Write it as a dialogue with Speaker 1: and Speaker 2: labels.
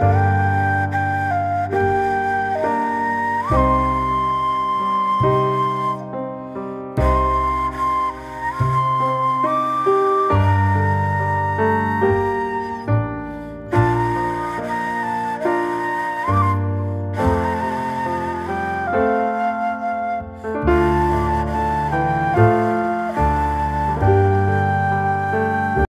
Speaker 1: Bye.